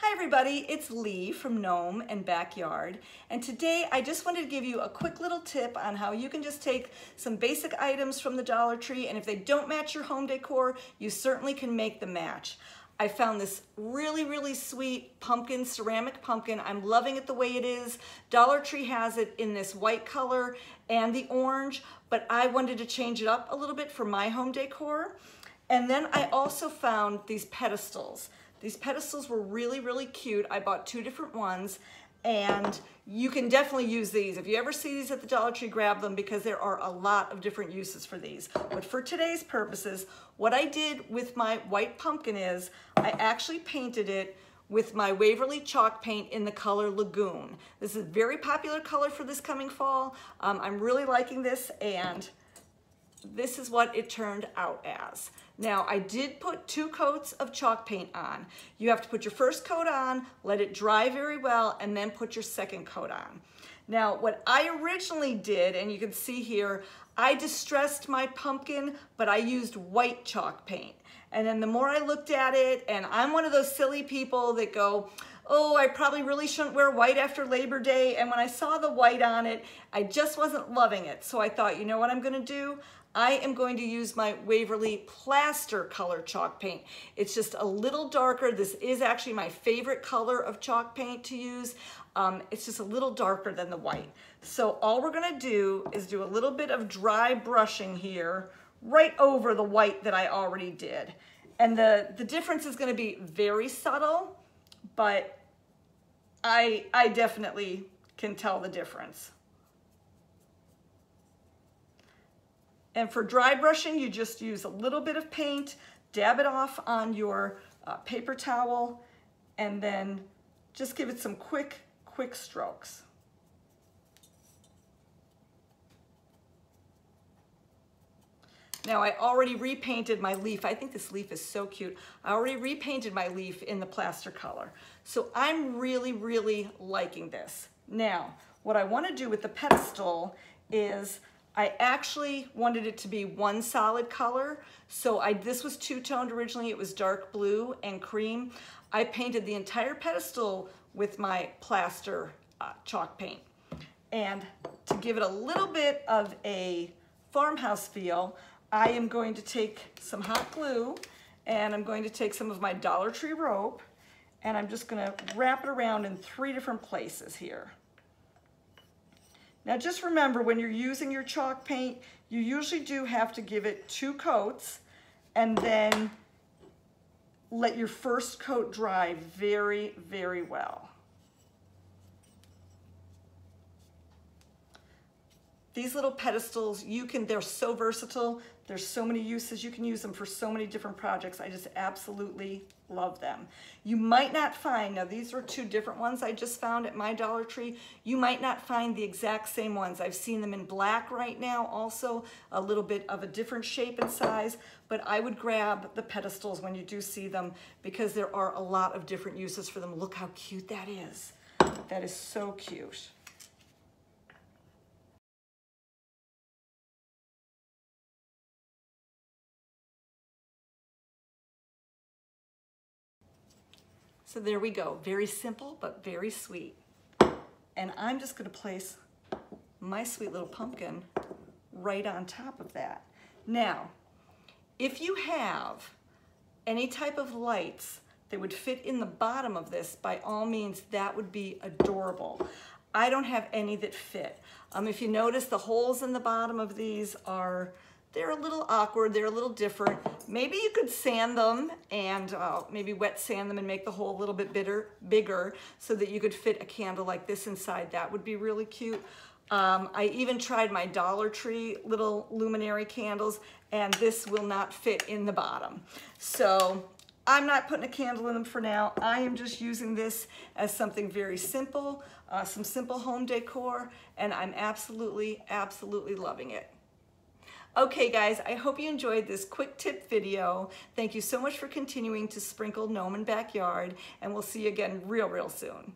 Hi everybody, it's Lee from Gnome and Backyard. And today I just wanted to give you a quick little tip on how you can just take some basic items from the Dollar Tree and if they don't match your home decor, you certainly can make the match. I found this really, really sweet pumpkin, ceramic pumpkin. I'm loving it the way it is. Dollar Tree has it in this white color and the orange, but I wanted to change it up a little bit for my home decor. And then I also found these pedestals. These pedestals were really, really cute. I bought two different ones and you can definitely use these. If you ever see these at the Dollar Tree, grab them because there are a lot of different uses for these. But for today's purposes, what I did with my white pumpkin is I actually painted it with my Waverly chalk paint in the color Lagoon. This is a very popular color for this coming fall. Um, I'm really liking this and this is what it turned out as. Now I did put two coats of chalk paint on. You have to put your first coat on, let it dry very well, and then put your second coat on. Now what I originally did, and you can see here, I distressed my pumpkin, but I used white chalk paint. And then the more I looked at it, and I'm one of those silly people that go, oh, I probably really shouldn't wear white after Labor Day. And when I saw the white on it, I just wasn't loving it. So I thought, you know what I'm gonna do? I am going to use my Waverly Plaster Color Chalk Paint. It's just a little darker. This is actually my favorite color of chalk paint to use. Um, it's just a little darker than the white. So all we're gonna do is do a little bit of dry brushing here right over the white that I already did. And the, the difference is gonna be very subtle, but I, I definitely can tell the difference. And for dry brushing, you just use a little bit of paint, dab it off on your uh, paper towel, and then just give it some quick, quick strokes. Now I already repainted my leaf. I think this leaf is so cute. I already repainted my leaf in the plaster color. So I'm really, really liking this. Now, what I wanna do with the pedestal is I actually wanted it to be one solid color. So I this was two-toned originally. It was dark blue and cream. I painted the entire pedestal with my plaster uh, chalk paint. And to give it a little bit of a farmhouse feel, I am going to take some hot glue and I'm going to take some of my Dollar Tree rope and I'm just gonna wrap it around in three different places here. Now just remember when you're using your chalk paint, you usually do have to give it two coats and then let your first coat dry very, very well. These little pedestals, you can, they're so versatile. There's so many uses. You can use them for so many different projects. I just absolutely love them. You might not find, now these are two different ones I just found at my Dollar Tree. You might not find the exact same ones. I've seen them in black right now also, a little bit of a different shape and size, but I would grab the pedestals when you do see them because there are a lot of different uses for them. Look how cute that is. That is so cute. So there we go. Very simple, but very sweet. And I'm just gonna place my sweet little pumpkin right on top of that. Now, if you have any type of lights that would fit in the bottom of this, by all means, that would be adorable. I don't have any that fit. Um, if you notice, the holes in the bottom of these are they're a little awkward, they're a little different. Maybe you could sand them and uh, maybe wet sand them and make the hole a little bit bitter, bigger so that you could fit a candle like this inside. That would be really cute. Um, I even tried my Dollar Tree little luminary candles and this will not fit in the bottom. So I'm not putting a candle in them for now. I am just using this as something very simple, uh, some simple home decor, and I'm absolutely, absolutely loving it. Okay guys, I hope you enjoyed this quick tip video. Thank you so much for continuing to sprinkle Gnome and Backyard, and we'll see you again real, real soon.